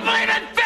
believe it.